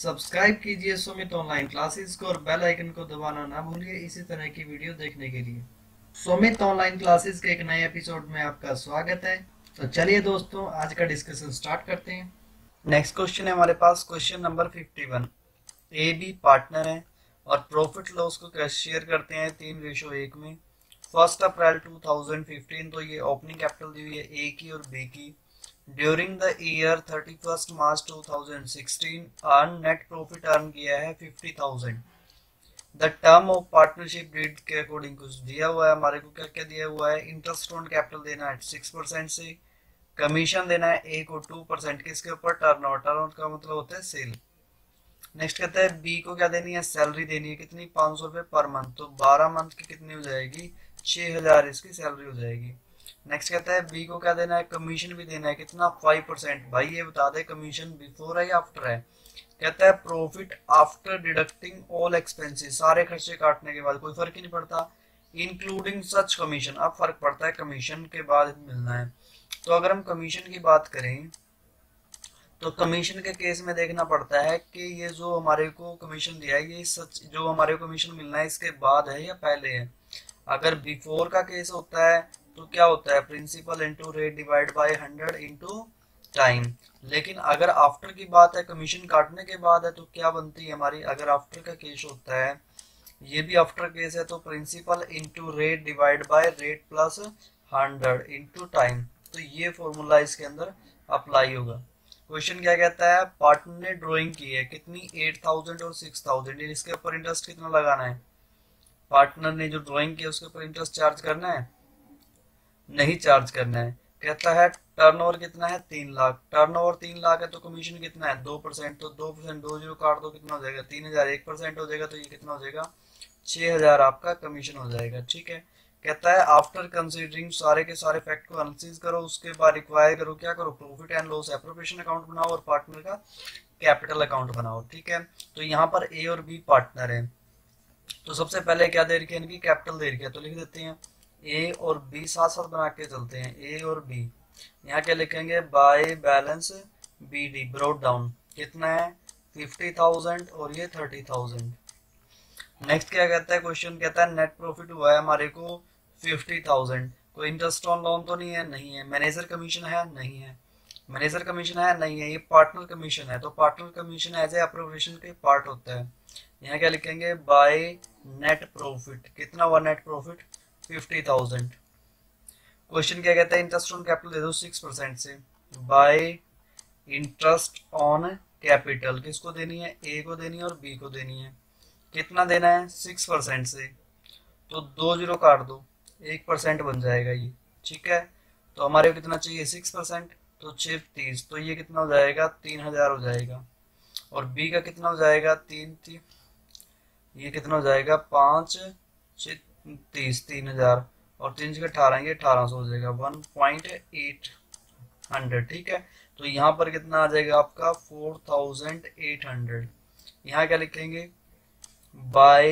Subscribe कीजिए Sumit online classes को और बेल आइकन को दबाना ना भूलिए इसी तरह की वीडियो देखने के लिए। सुमित ऑनलाइन क्लासेस के एक नए एपिसोड में आपका स्वागत है। तो चलिए दोस्तों, आज का डिस्कशन स्टार्ट करते हैं। नेक्स्ट क्वेश्चन है हमारे पास question number 51 A B partner है और प्रॉफिट लॉस को शेयर करते हैं तीन रेशो एक में? फ़र्स्ट अप्रैल 2015 तो ये ओपनिंग कैपिटल दी हुई है ए की और बी की। During the year 31st March 2016 earn net profit earn किया है 50,000 the term of partnership deed के अकॉर्डिंग कुछ दिया हुआ है हमारे को क्या क्या दिया हुआ है? इंटरेस्ट ऑन कैपिटल देना है सिक्स परसेंट से कमीशन देना है ए को टू परसेंट किसके ऊपर टर्न ओवर टर्न का मतलब होता है सेल नेक्स्ट कहता है बी को क्या देनी है? सैलरी देनी है कितनी? पाँच सौ रुपये पर मंथ तो बारह मंथ की कितनी हो जाएगी? छः हज़ार इसकी सैलरी हो जाएगी. नेक्स्ट कहता है बी को क्या देना है? कमीशन भी देना है। कितना? फाइव परसेंट भाई, ये बता दे कमीशन बिफोर है या आफ्टर है? कहता है profit after deducting all expenses सारे खर्चे काटने के बाद कोई फ़र्क ही नहीं पड़ता। इंक्लूडिंग सच कमीशन अब फ़र्क पड़ता है कमीशन के बाद मिलना है। तो अगर हम कमीशन की बात करें तो कमीशन के केस में देखना पड़ता है कि ये जो हमारे को कमीशन दिया है, ये सच, जो हमारे को कमीशन मिलना है, इसके बाद है या पहले है? अगर बिफोर का केस होता है तो क्या होता है? Principal into rate divide by hundred into time लेकिन अगर आफ्टर की बात है कमीशन काटने के बाद है तो क्या बनती है हमारी? अगर आफ्टर का केस होता है, ये भी आफ्टर केस है तो principal into rate divide by rate plus hundred into time तो ये फॉर्मूला इसके अंदर अप्लाई होगा। क्वेश्चन क्या कहता है? पार्टनर ने ड्राइंग की है। कितनी? एट थाउज़ेंड और सिक्स थाउज़ेंड इसके ऊपर इंटरेस्ट कितना लगाना है? पार्टनर ने जो ड्राइंग की है, उसके ऊपर इंटरेस्ट चार्ज करना है? नहीं चार्ज करना है। कहता है टर्नओवर कितना है? तीन लाख। टर्नओवर तीन लाख है तो कमीशन कितना है? दो परसेंट तो दो परसेंट दो ज़ीरो काट दो, कितना हो जाएगा? तीन हज़ार, एक परसेंट हो जाएगा तो ये कितना हो जाएगा? छह हज़ार आपका कमीशन हो जाएगा, ठीक है? कहता है आफ्टर कंसिडरिंग सारे के सारे फैक्ट को एनालिसिस करो, उसके बाद रिक्वायर करो, क्या करो? Profit and loss appropriation account बनाओ और पार्टनर का कैपिटल अकाउंट बनाओ, ठीक है? तो यहाँ पर ए और बी पार्टनर है। तो सबसे पहले क्या दे रखी है इनकी? कैपिटल दे रखी है तो लिख देते हैं। ए और बी साथ साथ बना के चलते हैं। ए और बी यहाँ क्या लिखेंगे? By balance B D brought down कितना है? फिफ्टी थाउज़ेंड और ये थर्टी थाउज़ेंड नेक्स्ट क्या कहता है? क्वेश्चन कहता है नेट प्रॉफिट हुआ है हमारे को फिफ्टी थाउज़ेंड कोई इंटरेस्ट ऑन लोन तो नहीं है? नहीं है। मैनेजर कमीशन है? नहीं है। मैनेजर कमीशन है? नहीं है। ये पार्टनर कमीशन है। तो partner commission as a appropriation के पार्ट होता है। यहाँ क्या लिखेंगे? बाय नेट प्रॉफिट कितना हुआ net profit fifty thousand. Question क्या कहता है? इंटरेस्ट ऑन कैपिटल दे दो सिक्स परसेंट से। बाय इंटरेस्ट ऑन कैपिटल किसको देनी है? ए को देनी है और बी को देनी है। कितना देना है? सिक्स परसेंट से। तो दो ज़ीरो काट दो। एक परसेंट बन जाएगा ये। ठीक है? तो हमारे को कितना चाहिए? सिक्स परसेंट तो छः तीस। तो ये कितना हो जाएगा? तीन हज़ार हो जाएगा। और बी का कितना हो जाएगा? तीन तीन। ये कितना हो जाएगा? पाँच। छ तीस, तीन हज़ार। और तीन जगह अठारह ये अठारह सौ हो जाएगा। वन पॉइंट एट हंड्रेड ठीक है? तो यहाँ पर कितना आ जाएगा आपका? फोर थाउज़ेंड एट हंड्रेड यहाँ क्या लिखेंगे? बाय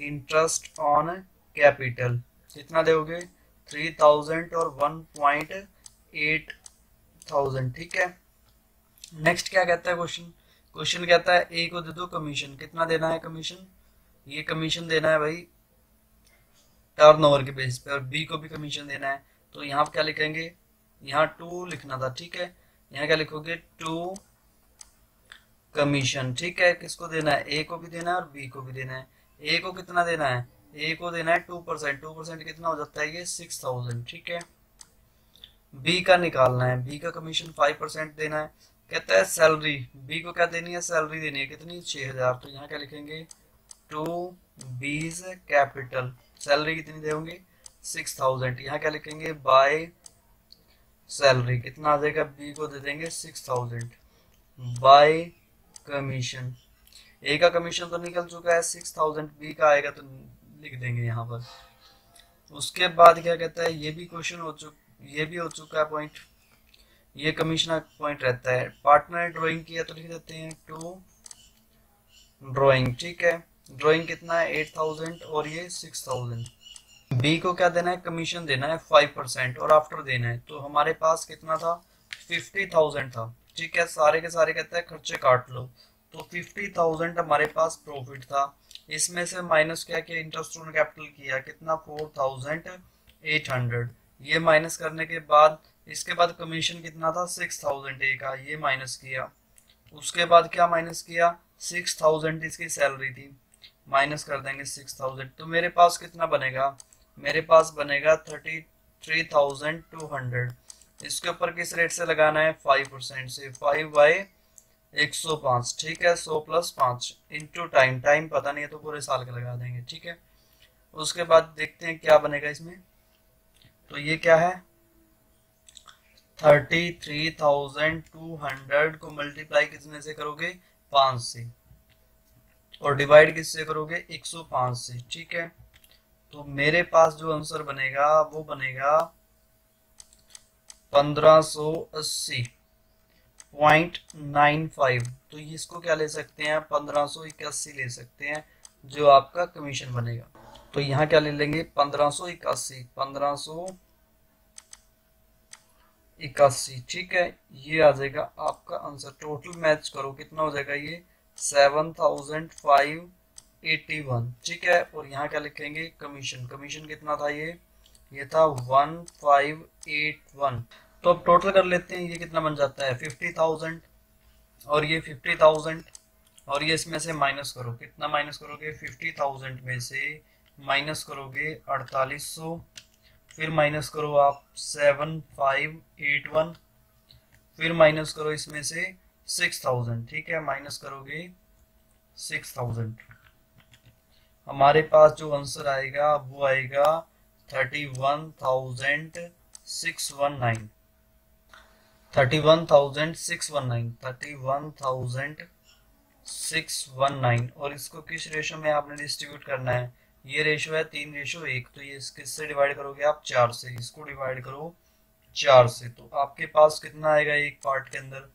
इंटरेस्ट ऑन कैपिटल कितना दोगे थ्री थाउज़ेंड और वन पॉइंट एट थाउज़ेंड ठीक है? नेक्स्ट क्या कहता है क्वेश्चन क्वेश्चन कहता है ए को दे दो कमीशन कितना देना है कमीशन ये कमीशन देना है भाई टर्न ओवर के बेस पे, और बी को भी कमीशन देना है। तो यहाँ क्या लिखेंगे? यहाँ टू लिखना था, ठीक है? यहाँ क्या लिखोगे? टू कमीशन ठीक है? किसको देना है? ए को भी देना है और बी को भी देना है। ए को कितना देना है? ए को देना है टू परसेंट टू परसेंट कितना हो जाता है? ये सिक्स थाउज़ेंड ठीक है? बी का निकालना है। बी का कमीशन फाइव परसेंट देना है। कहता है सैलरी बी को क्या देनी है? सैलरी देनी है। कितनी? छह हज़ार। तो यहाँ क्या लिखेंगे? टू बीज कैपिटल सैलरी कितनी देंगे सिक्स थाउज़ेंड। यहाँ क्या लिखेंगे? By salary. कितना आ जाएगा बी को दे देंगे? Six thousand. By commission. A का कमीशन तो निकल चुका है। Six thousand. बी का आएगा तो लिख देंगे यहाँ पर। उसके बाद क्या कहता है? ये भी क्वेश्चन हो चुका, ये भी हो चुका है पॉइंट ये कमीशन पॉइंट रहता है। पार्टनर ड्राइंग किया तो लिख देते हैं टू ड्राइंग ठीक है। ड्राइंग कितना है? एट थाउज़ेंड और ये सिक्स थाउज़ेंड। बी को क्या देना है? कमीशन देना है फाइव परसेंट और आफ्टर देना है। तो हमारे पास कितना था? फिफ्टी थाउज़ेंड था। ठीक है, सारे के सारे कहते हैं खर्चे काट लो। तो फिफ्टी थाउज़ेंड हमारे पास प्रॉफिट था। इसमें से माइनस क्या किया? इंटरेस्ट ऑन कैपिटल किया। कितना? Four thousand eight hundred. ये माइनस करने के बाद, इसके बाद कमीशन कितना था? सिक्स थाउज़ेंड ए का। ये माइनस किया। उसके बाद क्या माइनस किया? सिक्स थाउज़ेंड इसकी सैलरी थी। माइनस कर देंगे सिक्स थाउज़ेंड। तो मेरे पास कितना बनेगा? मेरे पास बनेगा thirty three thousand two hundred. इसके ऊपर किस रेट से लगाना है? फाइव परसेंट से। फाइव बाई एक सौ पाँच, ठीक है? सौ प्लस पाँच इंटू टाइम टाइम पता नहीं है तो पूरे साल का लगा देंगे, ठीक है? उसके बाद देखते हैं क्या बनेगा इसमें। तो ये क्या है? Thirty three thousand two hundred को मल्टीप्लाई कितने से करोगे? पाँच से। और डिवाइड किससे करोगे? एक सौ पाँच से, ठीक है? तो मेरे पास जो आंसर बनेगा, वो बनेगा पंद्रह सो अस्सी पॉइंट नाइन फाइव तो इसको क्या ले सकते हैं? पंद्रह सो इक्यासी ले सकते हैं, जो आपका कमीशन बनेगा। तो यहाँ क्या ले लेंगे? पंद्रह सो इक्यासी, पंद्रह सो इक्यासी, ठीक है? ये आ जाएगा आपका आंसर टोटल मैच करो, कितना हो जाएगा ये? Seven thousand five eighty one. ठीक है? और यहाँ क्या लिखेंगे? कमीशन। कमीशन कितना था ये? ये था वन फाइव एट वन। तो अब टोटल कर लेते हैं, ये कितना बन जाता है? Fifty thousand. और ये फिफ्टी थाउज़ेंड। और ये इसमें से माइनस करो। कितना माइनस करोगे? फिफ्टी थाउज़ेंड में से माइनस करोगे अड़तालीस सौ। फिर माइनस करो आप सेवन फाइव एट वन। फिर माइनस करो इसमें से सिक्स थाउज़ेंड, ठीक है? माइनस करोगे सिक्स थाउज़ेंड। हमारे पास जो आंसर आएगा, वो आएगा thirty one thousand six one nine. Thirty one thousand six one nine, thirty one thousand six one nine. और इसको किस रेशो में आपने डिस्ट्रीब्यूट करना है? ये रेशो है तीन रेशो एक तो ये किससे डिवाइड करोगे आप? चार से। इसको डिवाइड करो चार से। तो आपके पास कितना आएगा एक पार्ट के अंदर?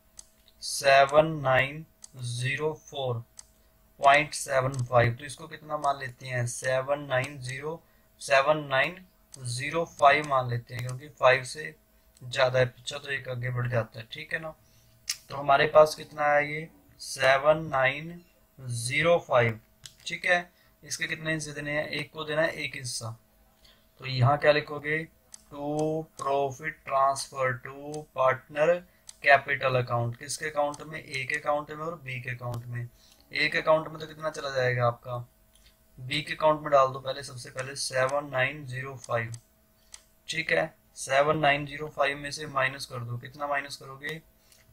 Seven nine zero four point seven five तो इसको कितना मान लेते हैं? Seven nine zero seven nine zero five मान लेते हैं, क्योंकि फाइव से ज़्यादा है पीछा तो एक आगे बढ़ जाता है, ठीक है ना? तो हमारे पास कितना है ये? सेवन नाइन ज़ीरो फाइव ठीक है? इसके कितने हिस्से देने हैं? एक को देना है, एक हिस्सा। तो यहाँ क्या लिखोगे? To profit transfer to partner capital account, किसके अकाउंट में? ए के अकाउंट में और बी के अकाउंट में। ए के अकाउंट में तो कितना चला जाएगा आपका? बी के अकाउंट में डाल दो पहले, सबसे पहले सेवन नाइन ज़ीरो फाइव ठीक है? सेवन नाइन ज़ीरो फाइव में से माइनस कर दो। कितना माइनस करोगे?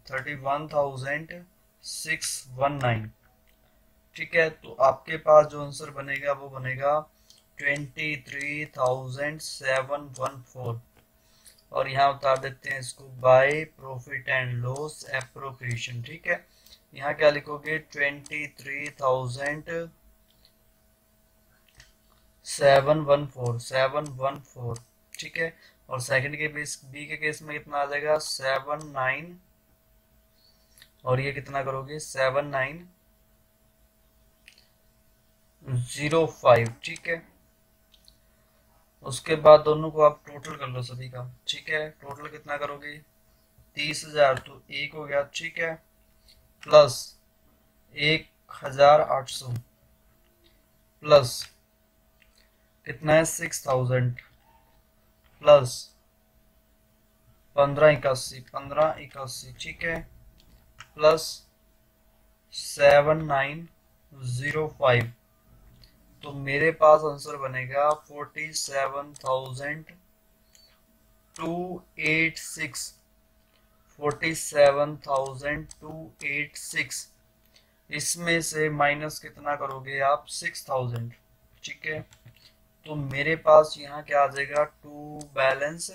Thirty one thousand six one nine ठीक है? तो आपके पास जो आंसर बनेगा, वो बनेगा twenty three thousand seven one four और यहाँ उतार देते हैं इसको by profit and loss appropriation ठीक है? यहाँ क्या लिखोगे? Twenty three thousand seven one four seven one four ठीक है? और सेकंड के बेस बी के केस में कितना आ जाएगा? सेवन नाइन और ये कितना करोगे? सेवन नाइन ज़ीरो फाइव ठीक है? उसके बाद दोनों को आप टोटल कर लो सभी का। ठीक है? टोटल कितना करोगे? तीस हज़ार। तो एक हो गया। ठीक है? प्लस एक हज़ार आठ सौ। प्लस कितना है? Six thousand. प्लस पंद्रह इक्यासी। पंद्रह इक्यासी। ठीक है? Plus seven nine zero five. तो मेरे पास आंसर बनेगा forty seven thousand two eight six. Forty seven thousand two eight six. इसमें से माइनस कितना करोगे आप? Six thousand. ठीक है? तो मेरे पास यहाँ क्या आ जाएगा? To balance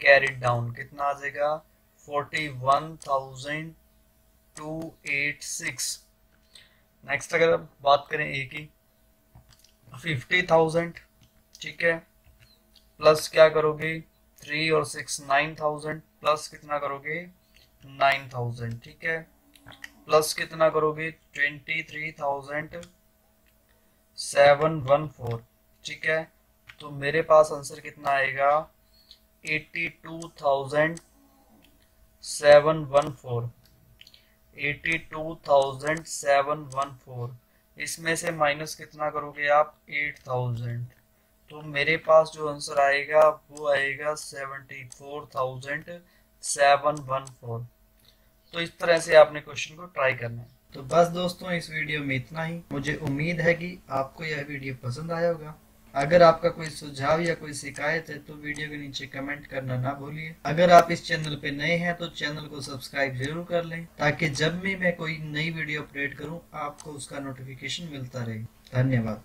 carried down. कितना आ जाएगा? Forty one thousand two eight six. Next अगर बात करें ए की फिफ्टी थाउज़ेंड, ठीक है? प्लस क्या करोगे? थ्री और सिक्स नाइन थाउज़ेंड प्लस कितना करोगे? नाइन थाउज़ेंड ठीक है? प्लस कितना करोगे? Twenty three thousand seven one four ठीक है? तो मेरे पास आंसर कितना आएगा? Eighty two thousand seven one four eighty two thousand seven one four इसमें से माइनस कितना करोगे आप? एट थाउज़ेंड तो मेरे पास जो आंसर आएगा, वो आएगा seventy four thousand seven one four तो इस तरह से आपने क्वेश्चन को ट्राई करना है। तो बस दोस्तों, इस वीडियो में इतना ही। मुझे उम्मीद है कि आपको यह वीडियो पसंद आया होगा। अगर आपका कोई सुझाव या कोई शिकायत है तो वीडियो के नीचे कमेंट करना ना भूलिए। अगर आप इस चैनल पे नए हैं तो चैनल को सब्सक्राइब ज़रूर कर लें, ताकि जब भी मैं कोई नई वीडियो अपलोड करूँ, आपको उसका नोटिफिकेशन मिलता रहे। धन्यवाद।